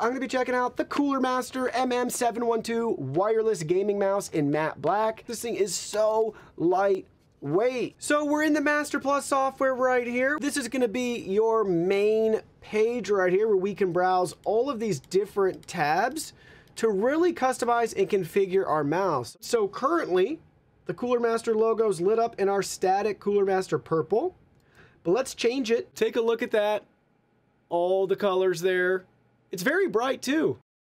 I'm going to be checking out the Cooler Master MM712 wireless gaming mouse in matte black. This thing is so lightweight. So we're in the Master Plus software right here. This is to be your main page right here where we can browse all of these different tabs to really customize and configure our mouse. So currently, the Cooler Master logo is lit up in our static Cooler Master purple. But let's change it. Take a look at that. All the colors there. It's very bright too.